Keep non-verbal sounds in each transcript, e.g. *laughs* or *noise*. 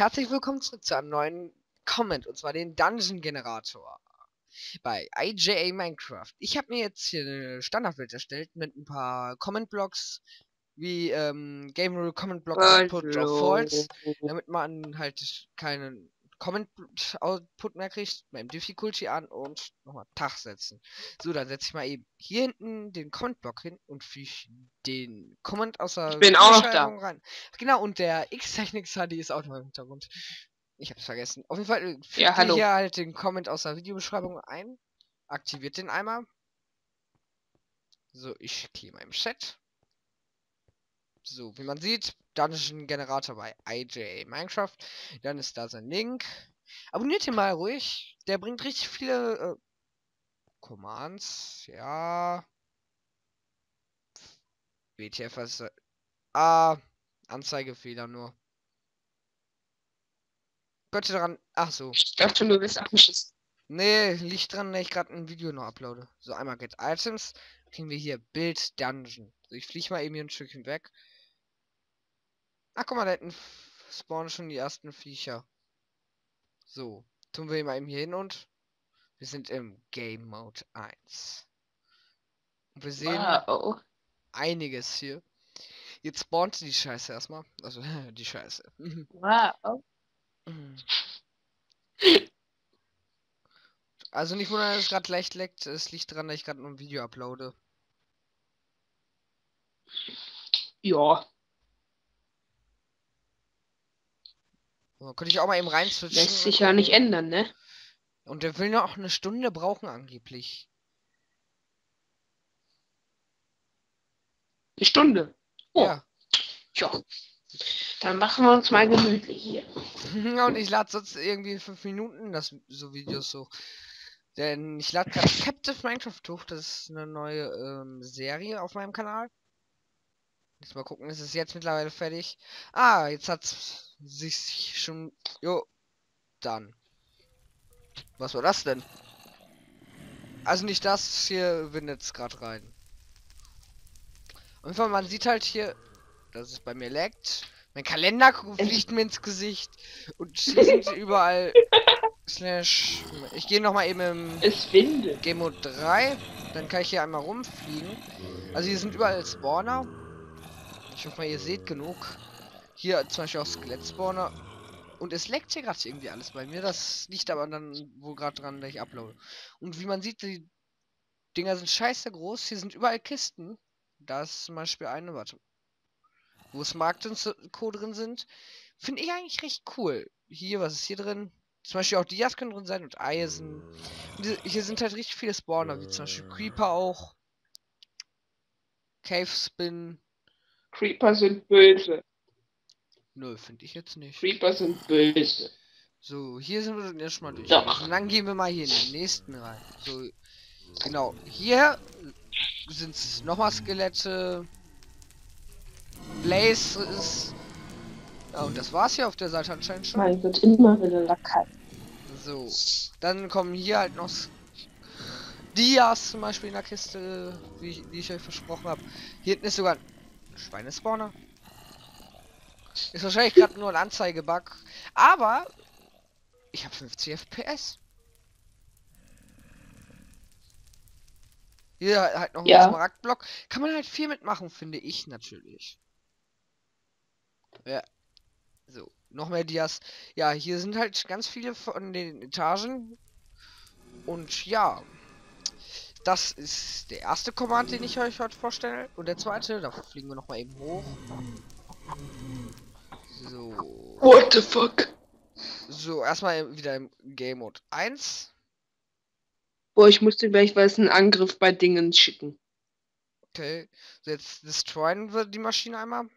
herzlich willkommen zurück zu einem neuen Comment und zwar den Dungeon Generator bei IJA Minecraft. Ich habe mir jetzt hier eine Standardwelt erstellt mit ein paar Comment Blocks wie ähm, Game Rule Comment Block Output of False, damit man halt keinen Comment Output mehr kriegt, beim Difficulty an und nochmal Tag setzen. So, dann setze ich mal eben hier hinten den Comment Block hin und füge den Comment aus der Ich bin auch noch da. rein. Genau, und der X-Technics HD ist auch noch im Hintergrund. Ich hab's vergessen. Auf jeden Fall äh, fügt Ja, hallo. hier halt den Comment aus der Videobeschreibung ein. Aktiviert den einmal. So, ich gehe mal im Chat. So, wie man sieht, Dungeon Generator bei IJA Minecraft. Dann ist da sein Link. Abonniert ihn mal ruhig. Der bringt richtig viele äh, Commands. Ja. WTF ist Ah, Anzeigefehler nur. Könnte daran. Ach so. Ich dachte, du bist abgeschissen. Nee, liegt dran, dass ich gerade ein Video noch uploade. So, einmal Get Items. Kriegen wir hier Bild Dungeon. So, ich fliege mal eben hier ein Stückchen weg. Ach, guck mal, da hinten spawnen schon die ersten Viecher. So, tun wir mal eben hier hin und wir sind im Game Mode 1. Und wir sehen Wow. einiges hier. Jetzt spawnt die Scheiße erstmal. Also, *laughs* die Scheiße. Wow. *laughs* Also nicht wundern, dass es gerade leicht leckt. Es liegt daran, dass ich gerade noch ein Video uploade. Ja, So, könnte ich auch mal eben rein lässt sich ja nicht ändern, ne? Und der will noch eine Stunde brauchen angeblich. Eine Stunde. Oh. Ja. Ja. Dann machen wir uns mal gemütlich hier. *laughs* Und ich lade sonst irgendwie in fünf Minuten das so Videos hoch. Denn ich lade gerade Captive Minecraft hoch. Das ist eine neue ähm, Serie auf meinem Kanal. Jetzt mal gucken, ist es jetzt mittlerweile fertig? Ah, jetzt hat sich schon. Jo. Dann. Was war das denn? Also nicht das hier windet es gerade rein. Fall, man sieht halt hier, dass es bei mir leckt. Mein Kalender fliegt mir ins Gesicht. Und hier sind *laughs* überall Slash. Ich gehe noch mal eben im Es windet. Game Mode 3. Dann kann ich hier einmal rumfliegen. Also hier sind überall Spawner. Ich hoffe mal, ihr seht genug. Hier zum Beispiel auch Skelett-Spawner. Und es leckt hier gerade irgendwie alles bei mir. Das liegt aber dann wohl gerade dran, dass ich uploade. Und wie man sieht, die Dinger sind scheiße groß. Hier sind überall Kisten. Da ist zum Beispiel eine, warte. Wo Smart und Co. drin sind. Finde ich eigentlich recht cool. Hier, was ist hier drin? Zum Beispiel auch Dias können drin sein und Eisen. Und hier sind halt richtig viele Spawner, wie zum Beispiel Creeper auch. Cave Spin. Creeper sind böse. Nö, finde ich jetzt nicht. Creeper sind böse. So, hier sind wir dann erstmal durch. Doch. Und dann gehen wir mal hier in den nächsten rein. So, genau. Hier sind es nochmal Skelette. Blaze ist. Ja, und das war's hier auf der Seite anscheinend schon. Mein wird immer wieder Lackheit. So. Dann kommen hier halt noch Dias zum Beispiel in der Kiste, wie ich, wie ich euch versprochen habe. Hier hinten ist sogar ein Schweinespawner. Ist wahrscheinlich gerade nur ein Anzeigebug. Aber ich habe 50 FPS. Hier halt noch ein Ja. Smaragdblock. Kann man halt viel mitmachen, finde ich natürlich. Ja. So, noch mehr Dias. Ja, hier sind halt ganz viele von den Etagen. Und ja. Das ist der erste Command, den ich euch heute vorstelle. Und der zweite, da fliegen wir noch mal eben hoch. So. What the fuck? So, erstmal wieder im Game Mode 1. Boah, ich musste gleich was einen Angriff bei Dingen schicken. Okay. So, jetzt destroyen wir die Maschine einmal.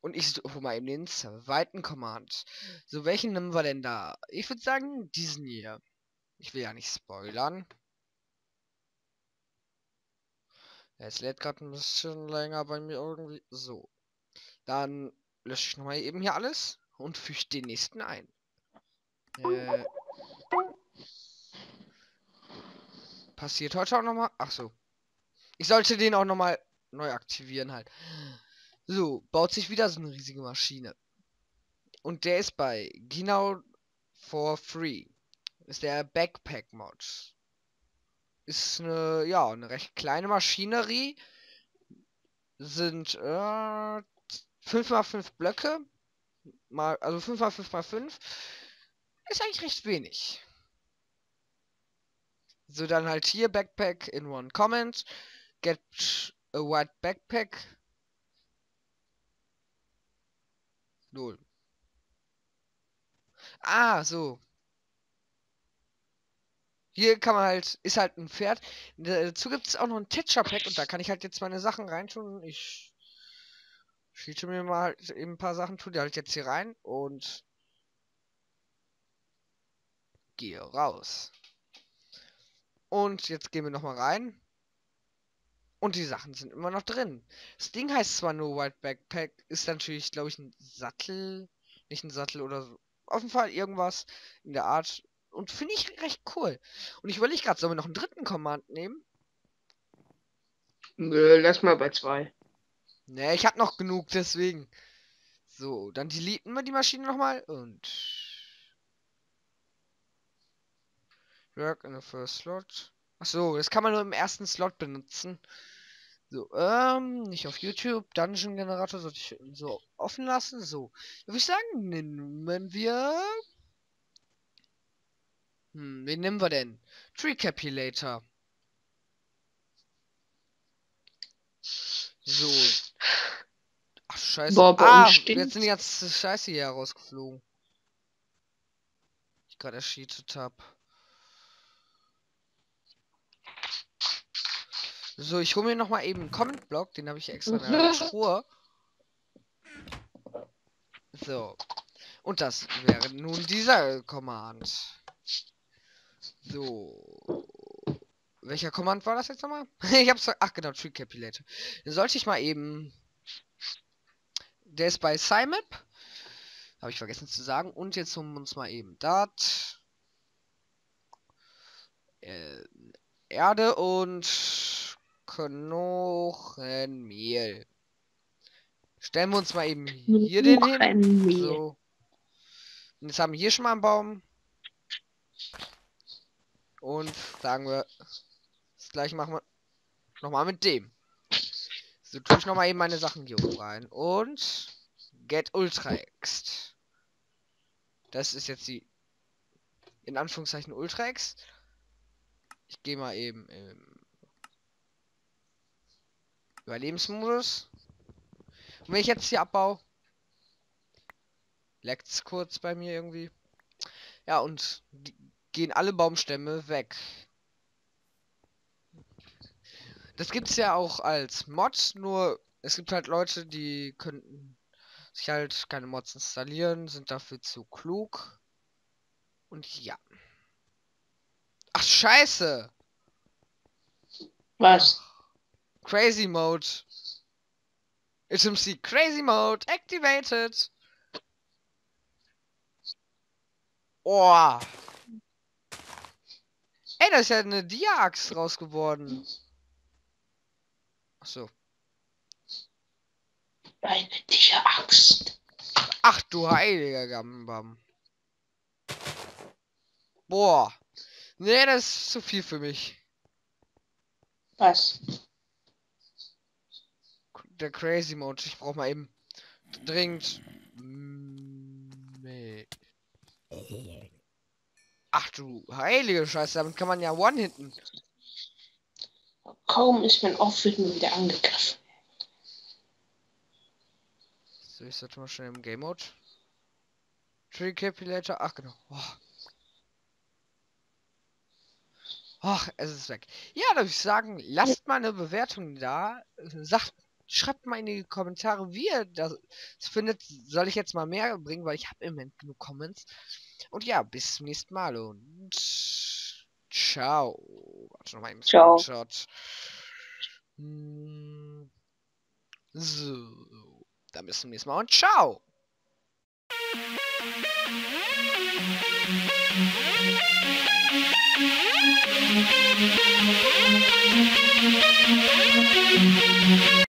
Und ich suche mal eben den zweiten Command. So, welchen nehmen wir denn da? Ich würde sagen, diesen hier. Ich will ja nicht spoilern. Es lädt gerade ein bisschen länger bei mir irgendwie. So. Dann lösche ich nochmal eben hier alles und füge den nächsten ein. Äh, passiert heute auch nochmal? Ach so. Ich sollte den auch nochmal neu aktivieren halt. So, baut sich wieder so eine riesige Maschine. Und der ist bei Genau for free. Ist der Backpack Mod. Ist eine, ja, eine recht kleine Maschinerie. Sind äh, 5x5 Blöcke. Mal, also 5x5x5. Ist eigentlich recht wenig. So, dann halt hier Backpack in one comment. Get a white backpack. Null. Ah, so. Hier kann man halt, ist halt ein Pferd. Dazu gibt es auch noch ein Tetra Pack und da kann ich halt jetzt meine Sachen reintun. Ich schiete mir mal eben ein paar Sachen, tue die halt jetzt hier rein und gehe raus. Und jetzt gehen wir noch mal rein. Und die Sachen sind immer noch drin. Das Ding heißt zwar nur White Backpack, ist natürlich, glaube ich, ein Sattel. Nicht ein Sattel oder so. Auf jeden Fall irgendwas in der Art. Und finde ich recht cool. Und ich überlege gerade, sollen wir noch einen dritten Command nehmen? Nö, lass mal bei zwei. Ne, ich habe noch genug, deswegen. So, dann deleten wir die Maschine nochmal und Work in the first slot. Achso, das kann man nur im ersten Slot benutzen. So, ähm, nicht auf YouTube. Dungeon Generator sollte ich so offen lassen. So, würde ich sagen, nehmen wir. Hm, wen nehmen wir denn? Tree Capulator. So. Ach, scheiße. Boah, ah, jetzt sind die ganze Scheiße hier rausgeflogen. Ich gerade erscheatet habe. So, ich hole mir noch mal eben einen Comment-Block, den habe ich extra in der *laughs* Truhe. So. Und das wäre nun dieser Command. So. Welcher Command war das jetzt nochmal? *laughs* ich hab's. Ach genau, Tree Capulator. Den sollte ich mal eben. Der ist bei Cymap. Habe ich vergessen zu sagen. Und jetzt holen wir uns mal eben dat. Äh, Erde und Knochenmehl. Stellen wir uns mal eben hier den hin. So. Und jetzt haben wir hier schon mal einen Baum. Und sagen wir, das gleiche machen wir nochmal mit dem. So tue ich nochmal eben meine Sachen hier rein. Und Get Ultra Ext. Das ist jetzt die in Anführungszeichen Ultra Ext. Ich gehe mal eben im Überlebensmodus. Und wenn ich jetzt hier abbau, leckt's kurz bei mir irgendwie. Ja, und gehen alle Baumstämme weg. Das gibt's ja auch als Mod, nur es gibt halt Leute, die könnten sich halt keine Mods installieren, sind dafür zu klug. Und ja. Ach scheiße! Was? Crazy Mode. HMC Crazy Mode activated. Oh. Ey, da ist ja eine Dia-Axt raus geworden. Ach so. Eine Tierachs. Ach du heiliger Gambam. Boah. Nee, das ist zu viel für mich. Was? Der Crazy Mode. Ich brauch mal eben dringend. Mehl. *laughs* Ach du heilige Scheiße, damit kann man ja One-Hitten. Kaum ist mein Outfit nur wieder angegriffen. So, ich sollte mal schnell im Game Mode. Tree Capulator. Ach genau. Oh. Ach, es ist weg. Ja, da würde ich sagen, lasst mal eine Bewertung da. Sagt, schreibt mal in die Kommentare, wie ihr das findet. Soll ich jetzt mal mehr bringen, weil ich habe im Moment genug Comments. Und ja, bis zum nächsten Mal und ciao. Warte noch mal im Ciao. Screenshot. Hm. So, dann bis zum nächsten Mal und ciao.